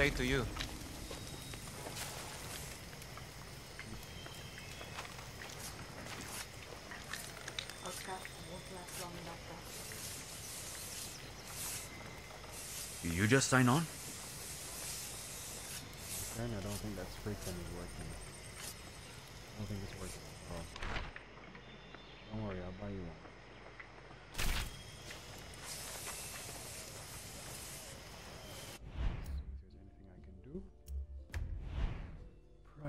say to you? You just sign on? Apparently, I don't think that spray is working. I don't think it's working at all. Don't worry, I'll buy you one.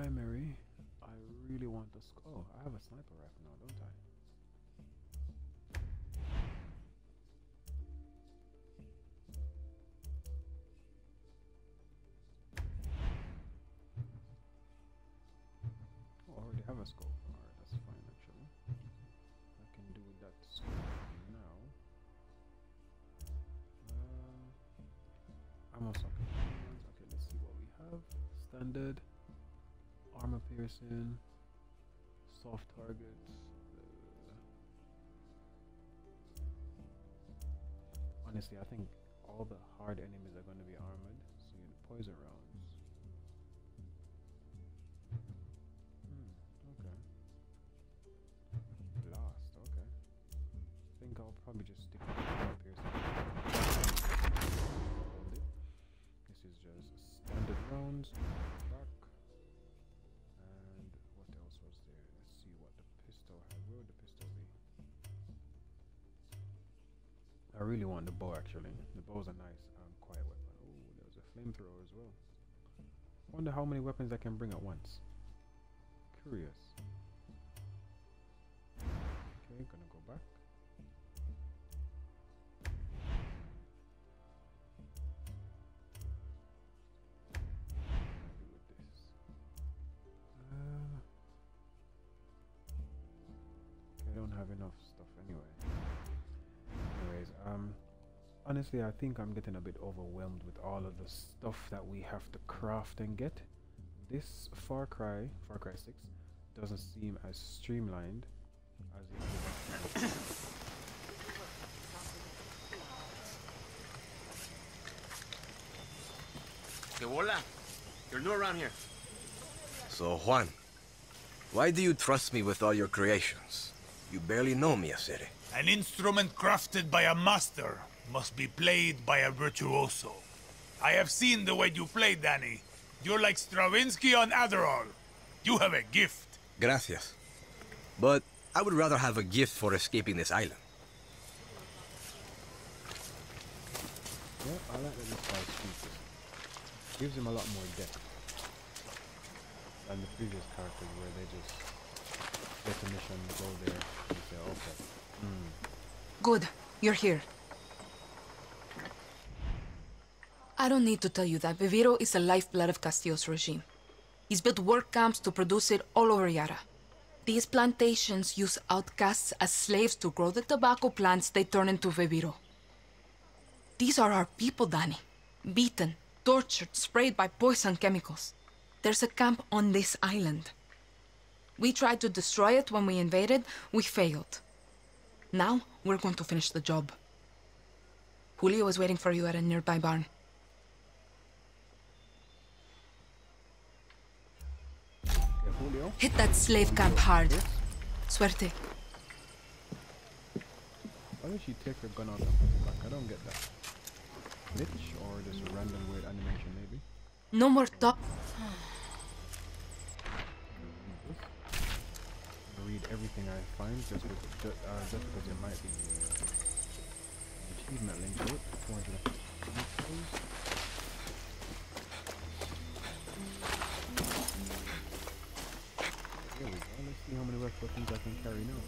Primary. I really want the sc- Oh, I have a sniper rifle now, don't I? Oh, I already have a scope. Alright, that's fine actually. I can do that scope now. Uh, ammo socket. Okay, let's see what we have. Standard, armor piercing, soft targets. Uh, honestly, I think all the hard enemies are going to be armored. So you get poison rounds. Hmm, okay. Blast, okay. I think I'll probably just stick with armor piercing. This is just standard rounds. I really want the bow actually. The bow's a nice um, quiet weapon. Oh, there's a flamethrower as well. Wonder how many weapons I can bring at once. Curious. Okay, gonna go back. Uh, I don't have enough stuff anyway. Anyways, honestly, I think I'm getting a bit overwhelmed with all of the stuff that we have to craft and get. This Far Cry, Far Cry 6, doesn't seem as streamlined as it is. Que hola. You're new around here. So, Juan, why do you trust me with all your creations? You barely know me, Acere. An instrument crafted by a master must be played by a virtuoso. I have seen the way you play, Danny. You're like Stravinsky on Adderall. You have a gift. Gracias. But I would rather have a gift for escaping this island. Yeah, I like that this guy speaks. Gives him a lot more depth than the previous characters where they just get a mission, go there, and say, okay. Hmm. Good. You're here. I don't need to tell you that Viviro is the lifeblood of Castillo's regime. He's built work camps to produce it all over Yara. These plantations use outcasts as slaves to grow the tobacco plants they turn into Viviro. These are our people, Danny. Beaten, tortured, sprayed by poison chemicals. There's a camp on this island. We tried to destroy it when we invaded, we failed. Now, we're going to finish the job. Julio is waiting for you at a nearby barn. Julio. Hit that slave camp hard. Suerte. Why did she take her gun out the back? I don't get that. Glitch or just a random weird animation, maybe? No more talk. read everything I find just with, uh, just because there might be an achievement link to it. 450 pixels. There we go. Let's see how many weapons I can carry now.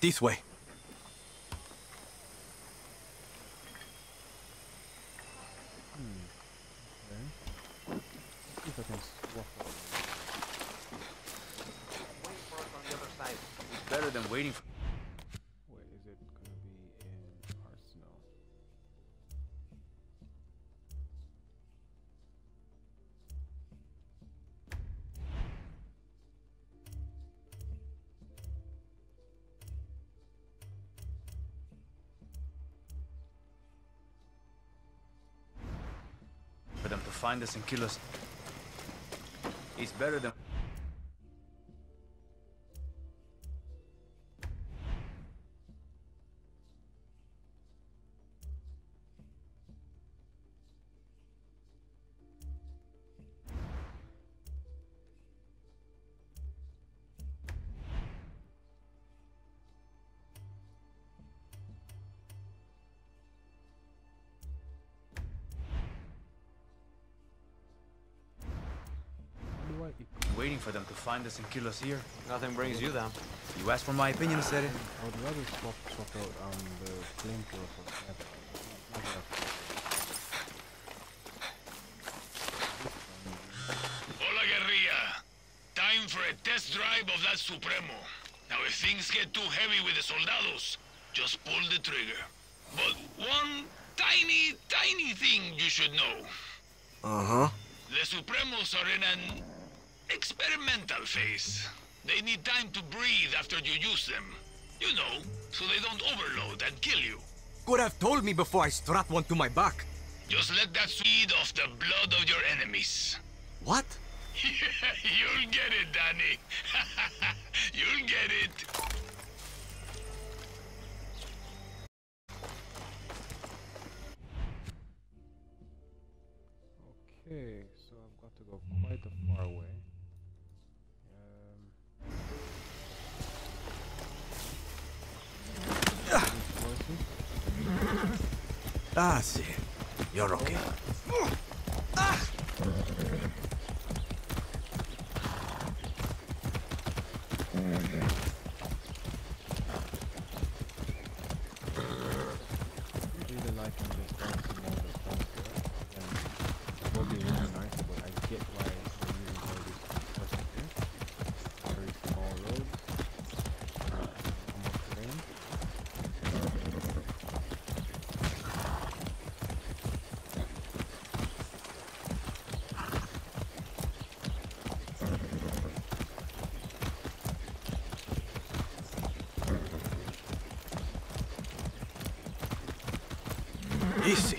This way. than waiting for... Wait, is it gonna be in Arsenal? For them to find us and kill us. It's better than... How do I equip? Waiting for them to find us and kill us here. Nothing brings you them. You asked for my opinion, said it. I would rather swap swap out um the flamethrower for sniper. Not that. Hola, guerrilla. Time for a test drive of that Supremo. Now, if things get too heavy with the soldados, just pull the trigger. But one tiny, tiny thing you should know. Uh-huh. The Supremos are in an experimental phase. They need time to breathe after you use them. You know, so they don't overload and kill you. Could have told me before I strap one to my back. Just let that feed off the blood of your enemies. What? You'll get it, Danny. You'll get it. Okay, so I've got to go quite a far way. Ah, see. You're okay. really liking this dancing mode of Thunder. Again, it will be really nice, but I get why they're using all these compressed here. Very small roads. Not much terrain. Easy.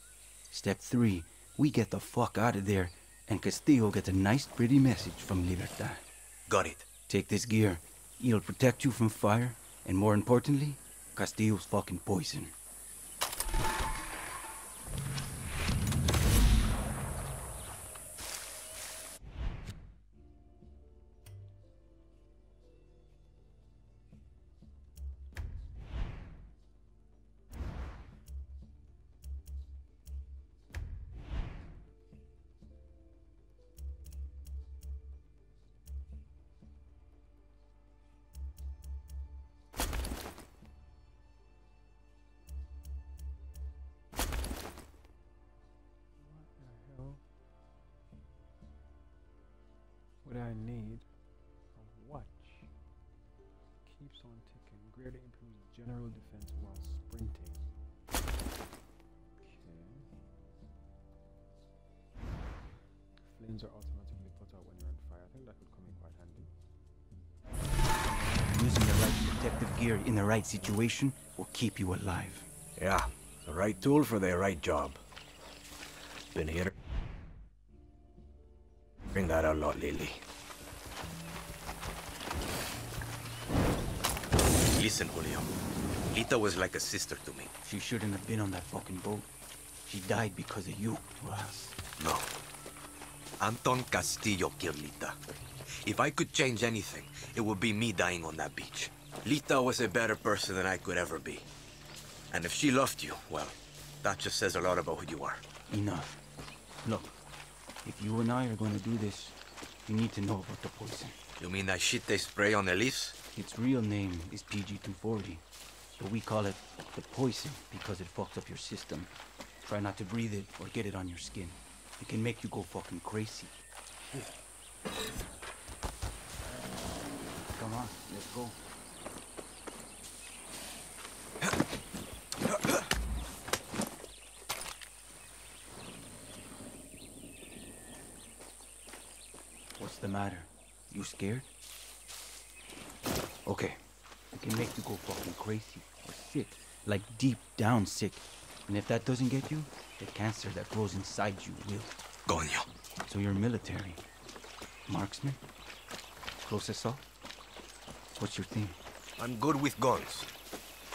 Step three, we get the fuck out of there, and Castillo gets a nice, pretty message from Libertad. Got it. Take this gear. It'll protect you from fire, and more importantly, Castillo's fucking poison. Protective gear in the right situation will keep you alive. Yeah, the right tool for the right job. Been here. Bring that a lot lately. Listen, Julio. Lita was like a sister to me. She shouldn't have been on that fucking boat. She died because of you, Ross. No. Anton Castillo killed Lita. If I could change anything, it would be me dying on that beach. Lita was a better person than I could ever be. And if she loved you, well, That just says a lot about who you are. Enough. Look, if you and I are going to do this, you need to know about the poison. You mean that shit they spray on the leaves? Its real name is PG-240, but we call it the poison because it fucks up your system. Try not to breathe it or get it on your skin. It can make you go fucking crazy. Come on, let's go. What's the matter? You scared? Okay. I can make you go fucking crazy or sick. Like deep down sick. And if that doesn't get you, the cancer that grows inside you will. Coño. So you're military. Marksman? Close assault? What's your thing? I'm good with guns.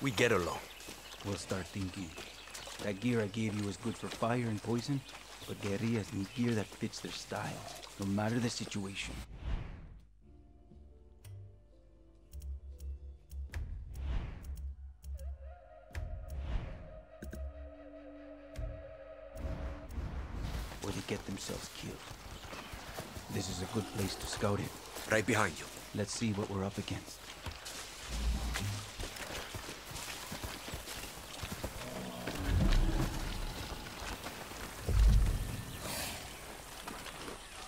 We get along. We'll start thinking. That gear I gave you is good for fire and poison, but guerrillas need gear that fits their style, no matter the situation. They themselves killed. This is a good place to scout it. Right behind you. Let's see what we're up against.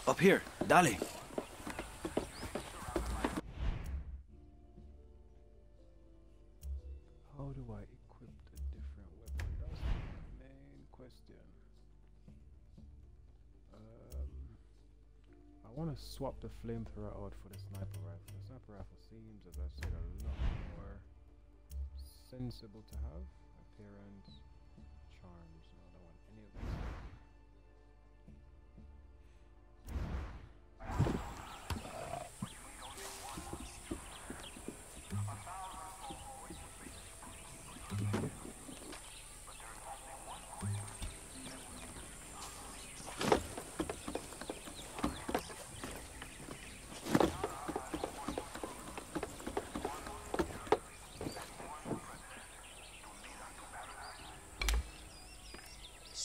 Up here, dale. Swap the flamethrower out for the sniper rifle. The sniper rifle seems, as I said, a lot more sensible to have. Appearance, charms.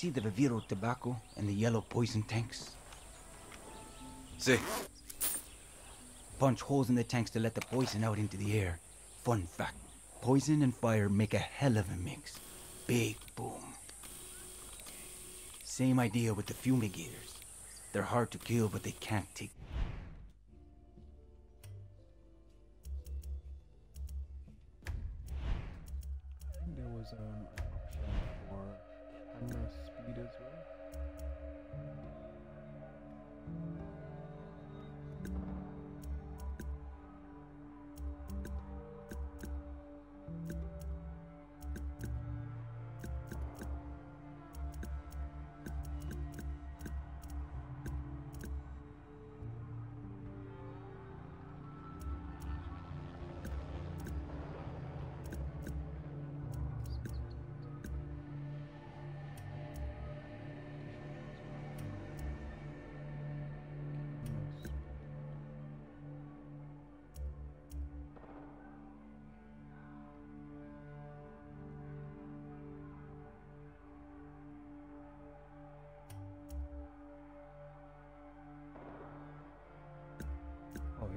See the Viviro tobacco and the yellow poison tanks? See, Punch holes in the tanks to let the poison out into the air. Fun fact poison and fire make a hell of a mix. Big boom. Same idea with the fumigators. They're hard to kill, but they can't take.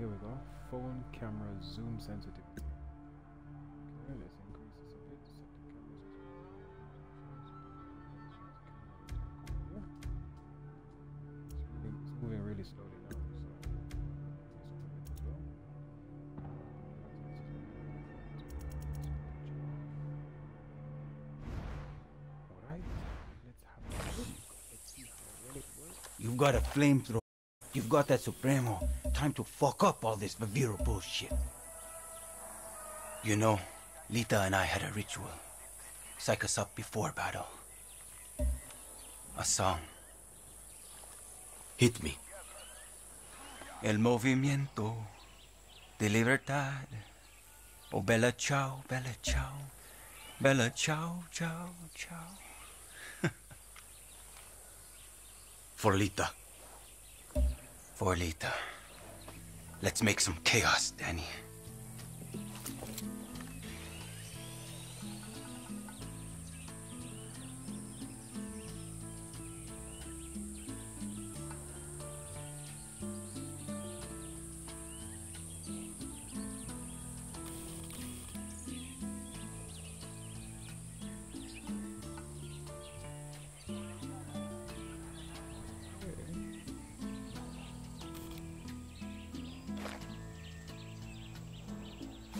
Oh, here we go. Phone camera zoom sensitivity. Okay, let's increase this a bit. Set the It's moving, really slowly now, so. Alright, let's have a look. Let's see how well it works. You've got a flamethrower. You've got that Supremo. Time to fuck up all this Viviro bullshit. You know, Lita and I had a ritual. Psych us up before battle. A song. hit me. El movimiento de libertad. Oh, bella ciao, bella ciao. Bella ciao, ciao, ciao. For Lita. For Lita. Let's make some chaos, Danny.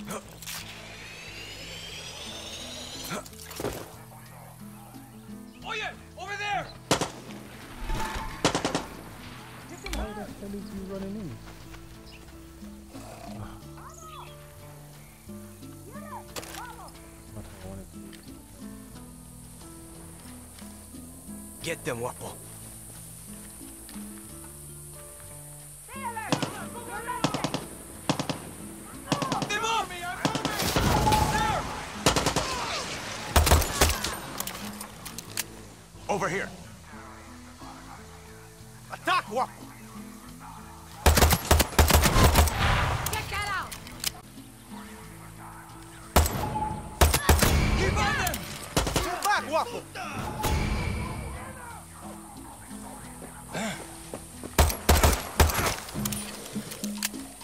Oye, over there! Why the hell is he running in? Get them, Guapo.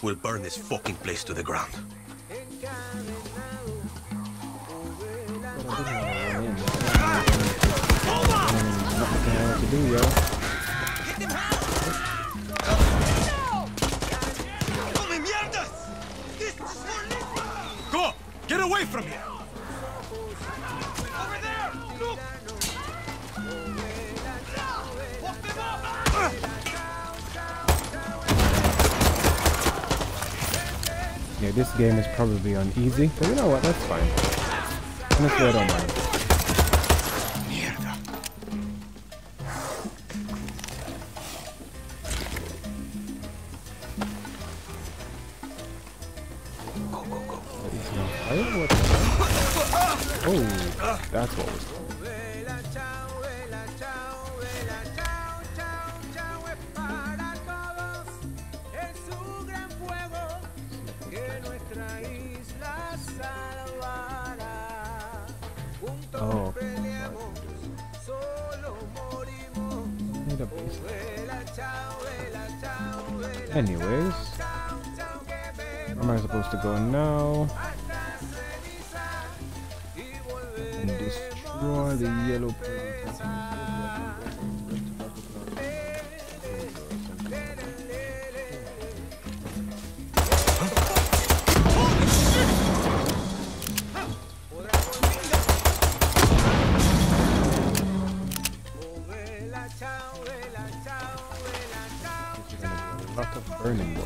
We'll burn this fucking place to the ground. Go! Get away from here! This game is probably on easy, but you know what? That's fine. Honestly, I don't mind. On? What the hell? Oh, that's what was. Oh, A base. Anyways, where am I supposed to go now? And destroy the yellow burning boy.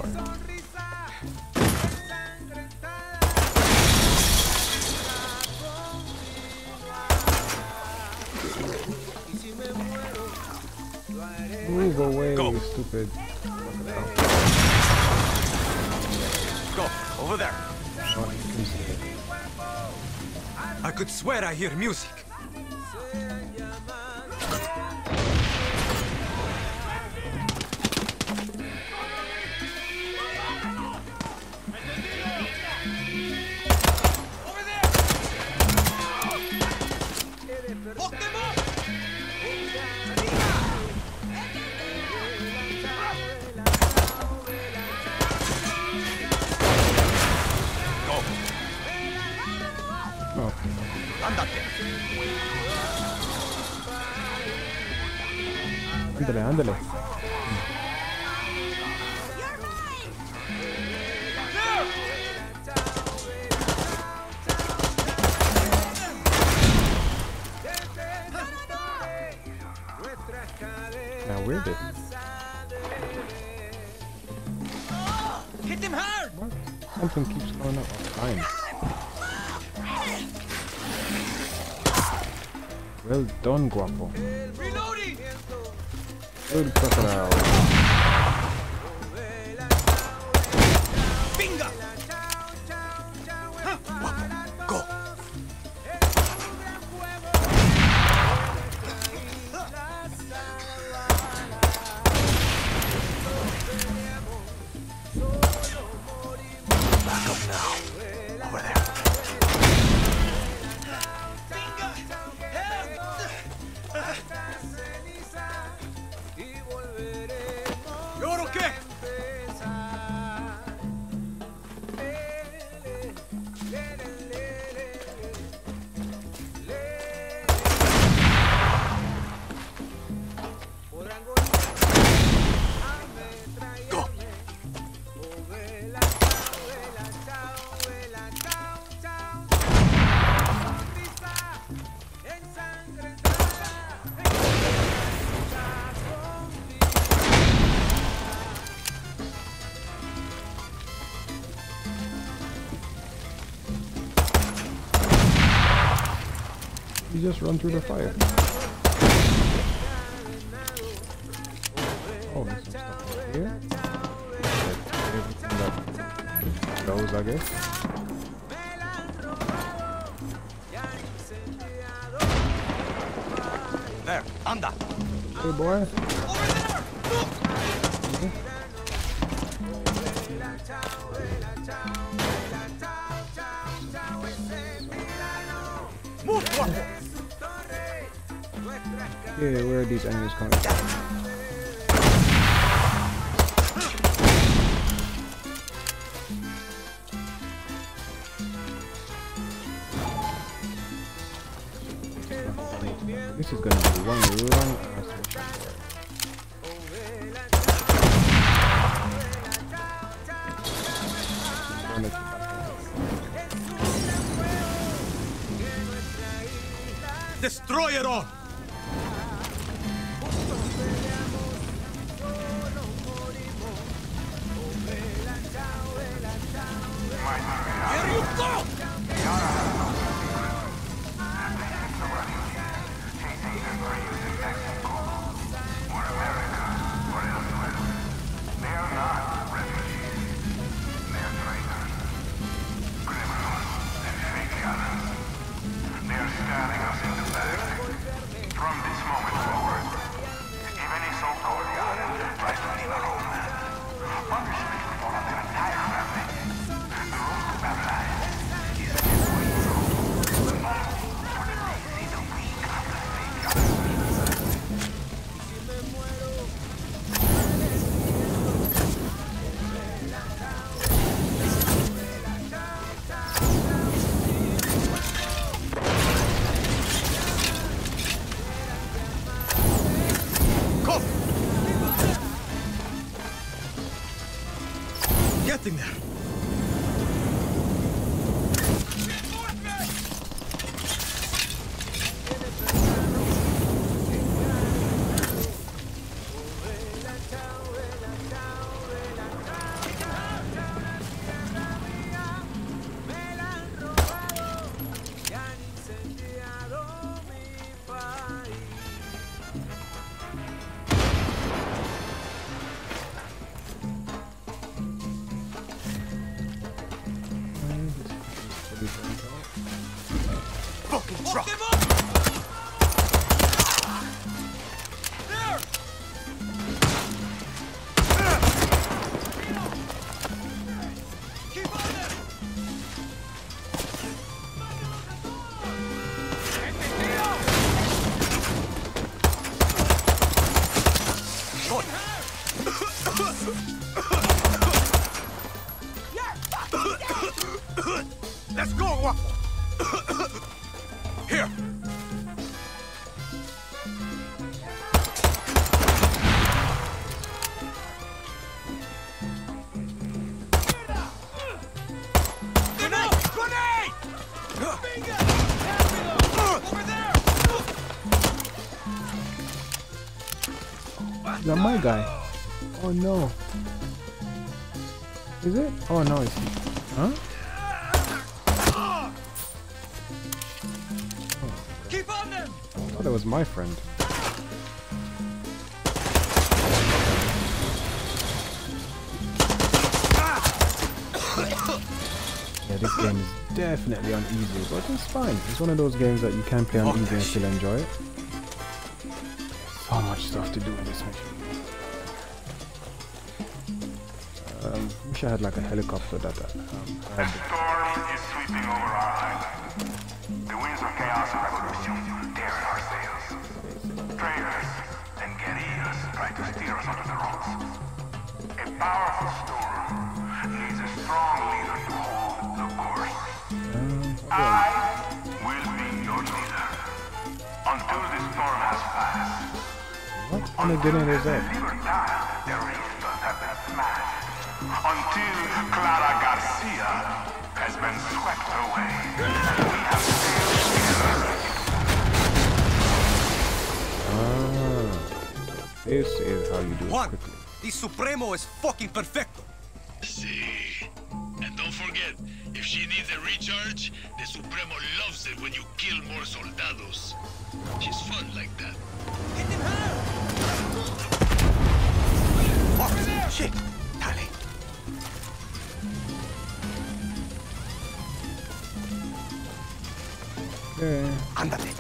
Move away, Go. you stupid. Go, over there. I could swear I hear music. Keeps going up the time. Well done, Guapo. Reloading! Good crocodile. Just run through the fire. Oh, there's some stuff up here. Like everything that goes, I guess. There, anda. Hey, boy. Yeah, where are these enemies coming from? This is gonna be one long ass mission. Destroy it all. Is that my guy? Oh no. Is it? Oh no, it's huh? Keep on them! I thought that was my friend. Yeah, this game is definitely on easy, but it's fine. It's one of those games that you can play on easy and still enjoy it. So much stuff to do in this mission. Wish I had like a helicopter that um, had storm is sweeping over our island. The winds of chaos and revolution tear at our sails. Traitors and guerrillas try to steer us under the rocks. A powerful storm needs a strong leader to hold the course. I will be your leader. Until the storm has passed. what kind of dinner is that? Until Clara Garcia has been swept away. We have sailed. Ah, this is how you do it Juan, quickly. the Supremo is fucking perfecto. See. And don't forget, if she needs a recharge, the Supremo loves it when you kill more soldados. She's fun like that. Oh, shit! Okay.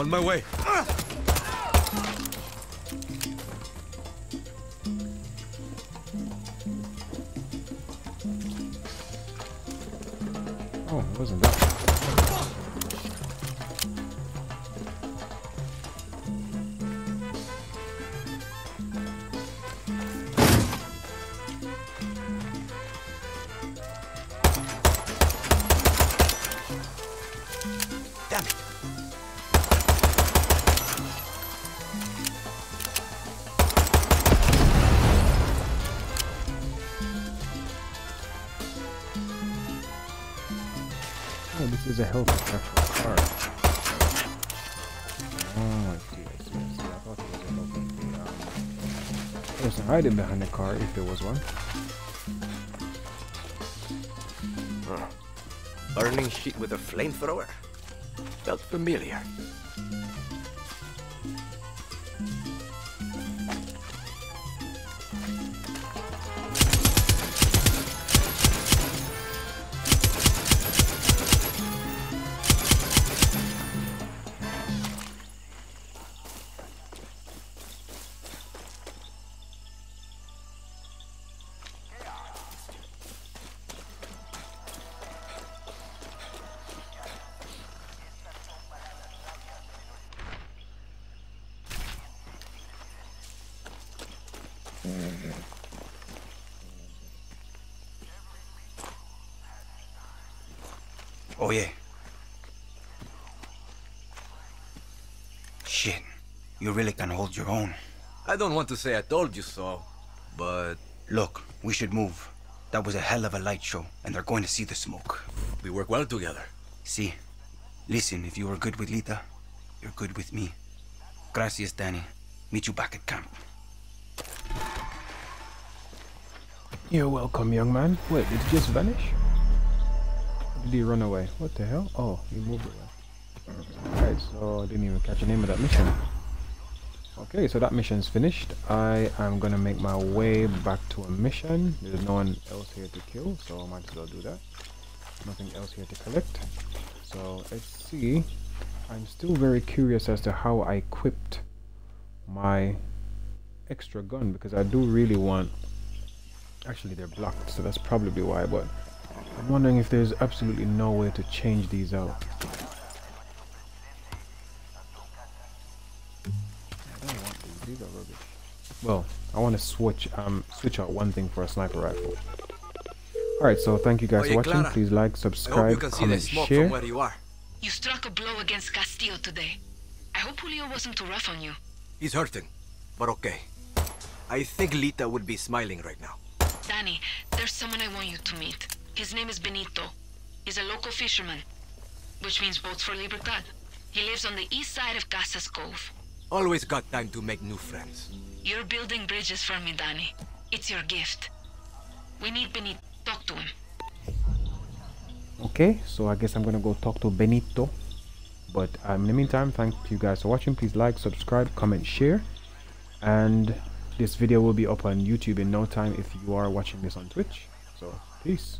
On my way. Oh, wasn't that. Um, person hiding behind the car, if there was one. Burning shit with a flamethrower. Felt familiar. I don't want to say I told you so, but Look, we should move. That was a hell of a light show, and they're going to see the smoke. we work well together. See? Listen, if you are good with Lita, you're good with me. Gracias, Danny. Meet you back at camp. You're welcome, young man. Wait, did he just vanish? Or did he run away? What the hell? Oh, he moved away. Alright, so I didn't even catch the name of that mission. Okay, so that mission's finished. I am gonna make my way back to a mission. There's no one else here to kill, so I might as well do that. Nothing else here to collect. So let's see. I'm still very curious as to how I equipped my extra gun because I do really want actually they're blocked so that's probably why but I'm wondering if there's absolutely no way to change these out these, these are rubbish well I want to switch um switch out one thing for a sniper rifle alright so thank you guys Oye, for watching Clara, please like I hope you subscribe can see the comment smoke share from where you are. You struck a blow against Castillo today. I hope Julio wasn't too rough on you. He's hurting, but okay. I think Lita would be smiling right now. Dani, there's someone I want you to meet. His name is Benito. He's a local fisherman, which means boats for Libertad. He lives on the east side of Casas Cove. Always got time to make new friends. You're building bridges for me, Dani. It's your gift. We need Benito. Talk to him. okay so I guess I'm gonna go talk to Benito but um, in the meantime thank you guys for watching please like subscribe comment share and this video will be up on youtube in no time if you are watching this on twitch so peace